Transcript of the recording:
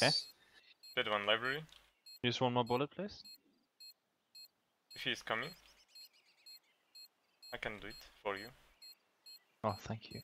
Okay. Dead one library. Use one more bullet, please. If he is coming, I can do it for you. Oh, thank you.